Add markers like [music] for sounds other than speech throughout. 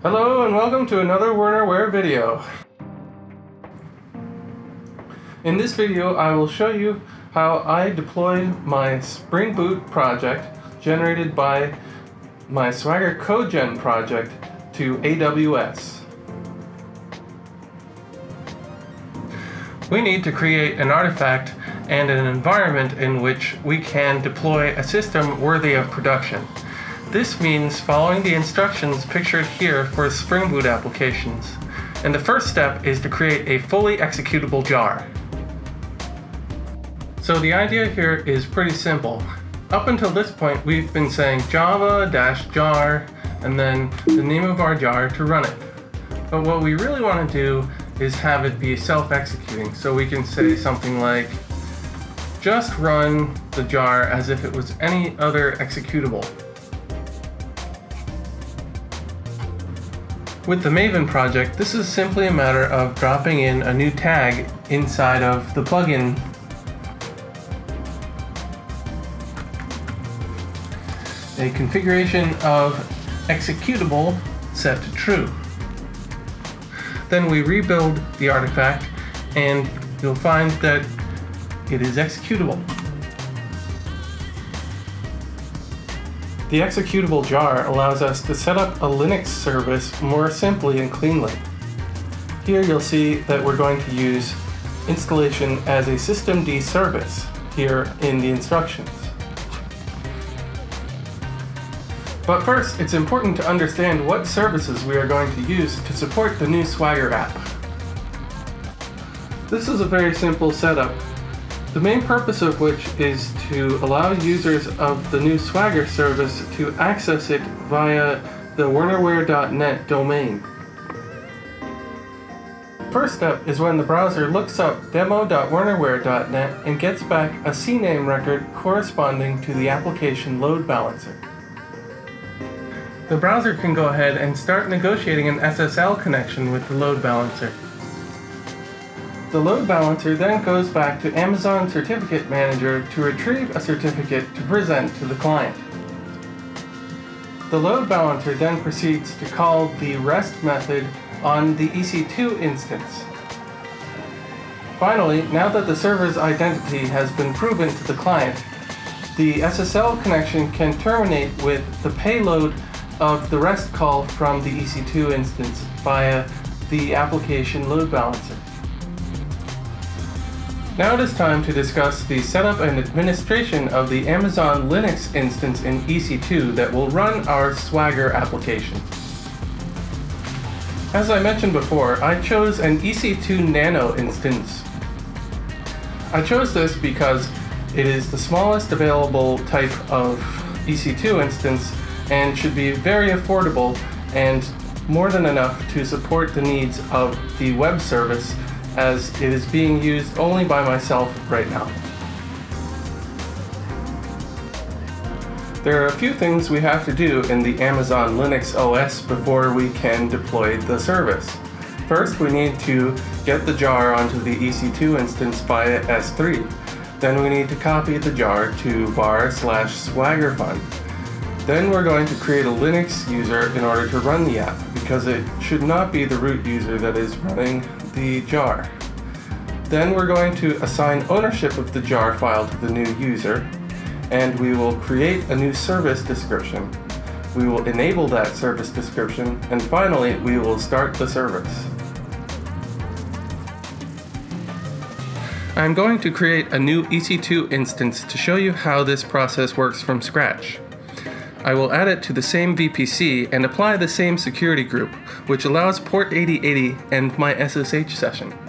Hello and welcome to another Wernerware video. In this video I will show you how I deployed my Spring Boot project generated by my Swagger CodeGen project to AWS. We need to create an artifact and an environment in which we can deploy a system worthy of production. This means following the instructions pictured here for Spring Boot applications. And the first step is to create a fully executable jar. So the idea here is pretty simple. Up until this point, we've been saying java-jar and then the name of our jar to run it. But what we really want to do is have it be self-executing. So we can say something like, just run the jar as if it was any other executable. With the Maven project, this is simply a matter of dropping in a new tag inside of the plugin. A configuration of executable set to true. Then we rebuild the artifact and you'll find that it is executable. The executable jar allows us to set up a Linux service more simply and cleanly. Here you'll see that we're going to use installation as a systemd service here in the instructions. But first, it's important to understand what services we are going to use to support the new Swagger app. This is a very simple setup the main purpose of which is to allow users of the new Swagger service to access it via the wernerware.net domain. First step is when the browser looks up demo.wernerware.net and gets back a CNAME record corresponding to the application load balancer. The browser can go ahead and start negotiating an SSL connection with the load balancer. The load balancer then goes back to Amazon Certificate Manager to retrieve a certificate to present to the client. The load balancer then proceeds to call the REST method on the EC2 instance. Finally, now that the server's identity has been proven to the client, the SSL connection can terminate with the payload of the REST call from the EC2 instance via the application load balancer. Now it is time to discuss the setup and administration of the Amazon Linux instance in EC2 that will run our Swagger application. As I mentioned before, I chose an EC2 Nano instance. I chose this because it is the smallest available type of EC2 instance and should be very affordable and more than enough to support the needs of the web service as it is being used only by myself right now. There are a few things we have to do in the Amazon Linux OS before we can deploy the service. First, we need to get the jar onto the EC2 instance via S3. Then we need to copy the jar to var slash swaggerfun. Then we're going to create a Linux user in order to run the app, because it should not be the root user that is running the jar. Then we're going to assign ownership of the jar file to the new user, and we will create a new service description. We will enable that service description, and finally, we will start the service. I'm going to create a new EC2 instance to show you how this process works from scratch. I will add it to the same VPC and apply the same security group, which allows port 8080 and my SSH session.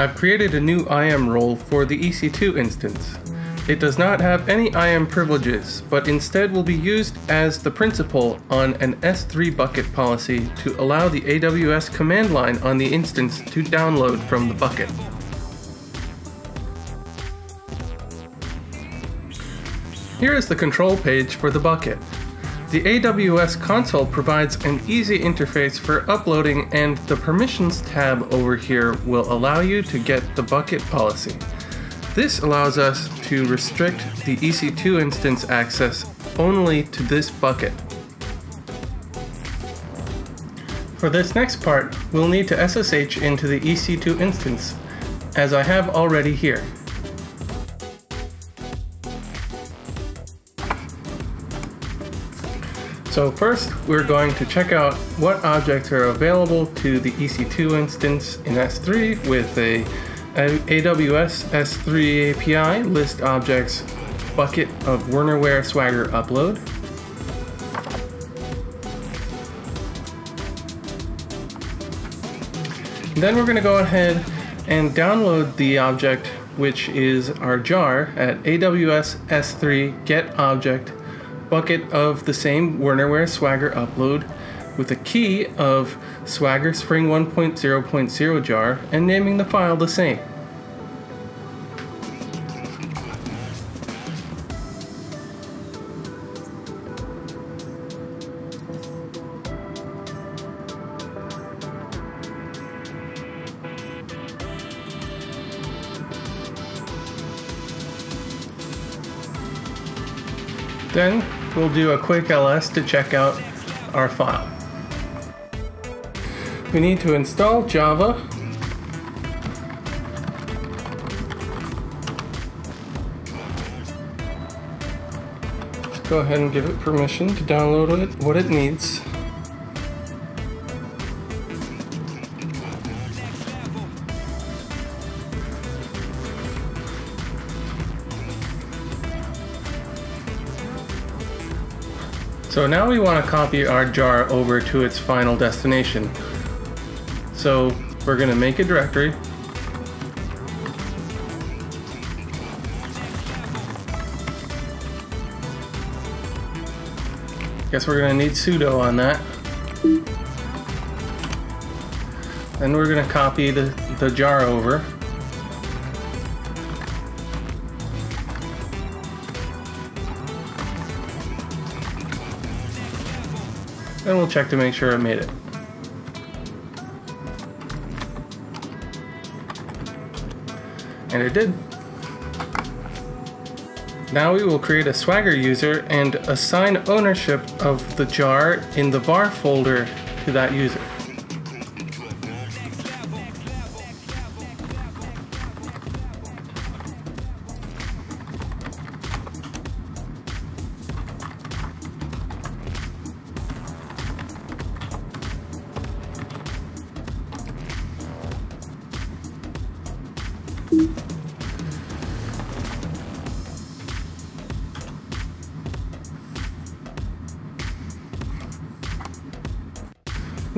I've created a new IAM role for the EC2 instance. It does not have any IAM privileges, but instead will be used as the principal on an S3 bucket policy to allow the AWS command line on the instance to download from the bucket. Here is the control page for the bucket. The AWS console provides an easy interface for uploading and the permissions tab over here will allow you to get the bucket policy. This allows us to restrict the EC2 instance access only to this bucket. For this next part, we'll need to SSH into the EC2 instance, as I have already here. So first, we're going to check out what objects are available to the EC2 instance in S3 with a AWS S3 API list objects bucket of Wernerware Swagger upload. then we're going to go ahead and download the object which is our jar at AWS S3 get object bucket of the same Wernerware Swagger upload with a key of Swagger Spring 1.0.0 jar and naming the file the same. We'll do a quick ls to check out our file. We need to install Java. Let's go ahead and give it permission to download it, what it needs. So now we want to copy our jar over to its final destination. So we're going to make a directory. Guess we're going to need sudo on that. Then we're going to copy the, the jar over. And we'll check to make sure it made it. And it did. Now we will create a Swagger user and assign ownership of the jar in the var folder to that user.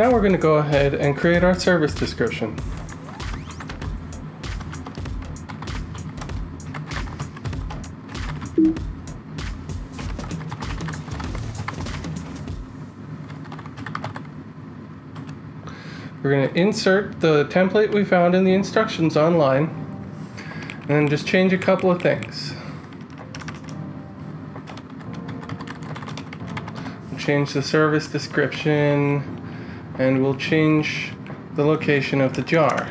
Now we're going to go ahead and create our service description. We're going to insert the template we found in the instructions online and just change a couple of things. Change the service description and we'll change the location of the jar.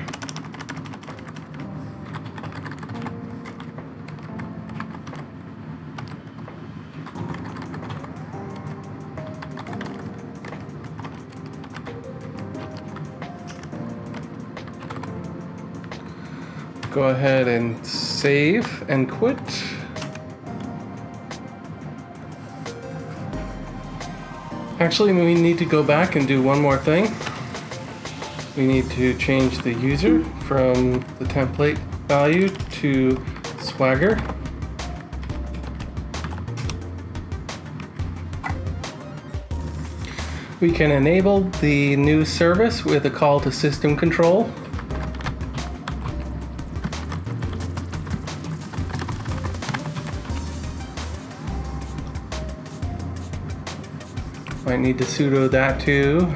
Go ahead and save and quit. Actually, we need to go back and do one more thing. We need to change the user from the template value to Swagger. We can enable the new service with a call to system control. Might need to sudo that too.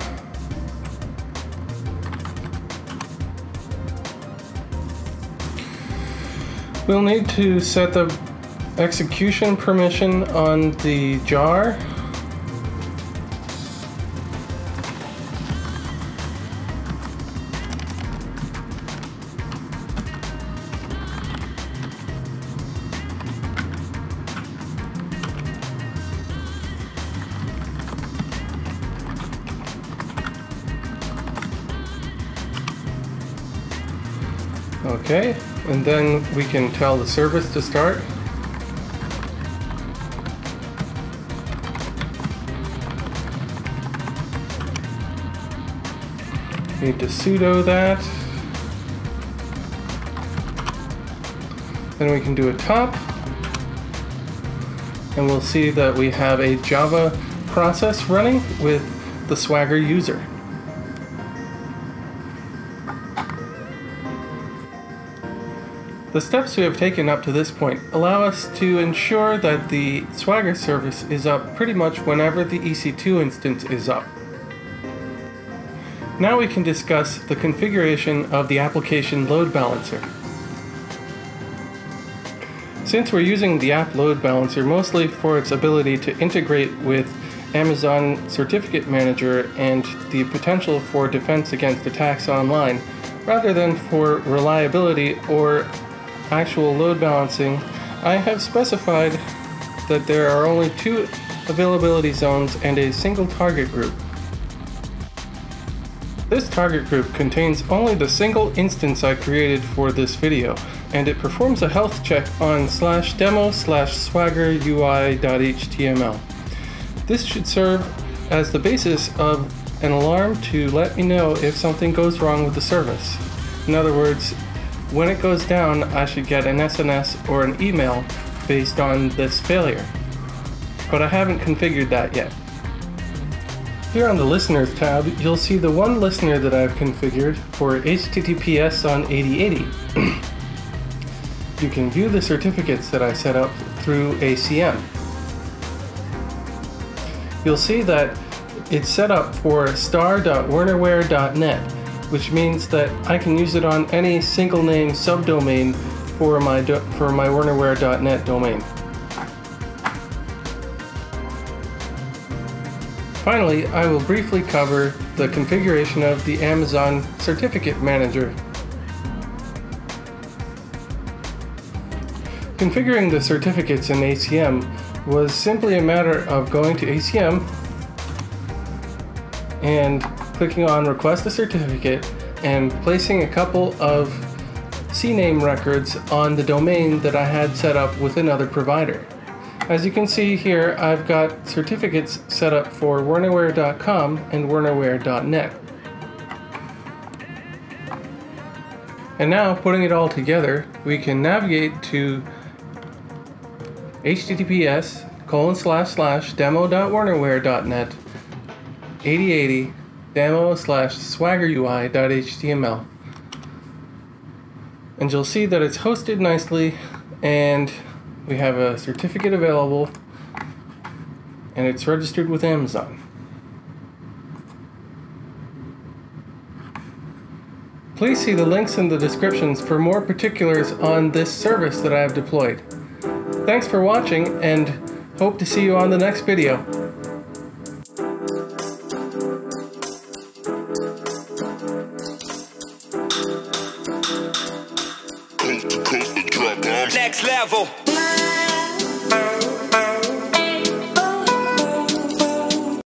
We'll need to set the execution permission on the jar. Okay, and then we can tell the service to start. Need to sudo that. Then we can do a top. And we'll see that we have a Java process running with the Swagger user. The steps we have taken up to this point allow us to ensure that the Swagger service is up pretty much whenever the EC2 instance is up. Now we can discuss the configuration of the application load balancer. Since we're using the app load balancer mostly for its ability to integrate with Amazon Certificate Manager and the potential for defense against attacks online, rather than for reliability or actual load balancing, I have specified that there are only two availability zones and a single target group. This target group contains only the single instance I created for this video, and it performs a health check on slash demo slash swagger UI.html. This should serve as the basis of an alarm to let me know if something goes wrong with the service. In other words, when it goes down, I should get an SNS or an email based on this failure. But I haven't configured that yet. Here on the Listeners tab, you'll see the one listener that I've configured for HTTPS on 8080. [clears throat] you can view the certificates that I set up through ACM. You'll see that it's set up for star.wernerware.net, which means that I can use it on any single name subdomain for my, for my wernerware.net domain. Finally, I will briefly cover the configuration of the Amazon Certificate Manager. Configuring the certificates in ACM was simply a matter of going to ACM and clicking on Request a Certificate and placing a couple of CNAME records on the domain that I had set up with another provider. As you can see here, I've got certificates set up for wernerware.com and wernerware.net. And now, putting it all together, we can navigate to https colon slash slash demo.wernerware.net 8080 demo slash swaggerui.html and you'll see that it's hosted nicely and we have a certificate available and it's registered with Amazon. Please see the links in the descriptions for more particulars on this service that I have deployed. Thanks for watching and hope to see you on the next video.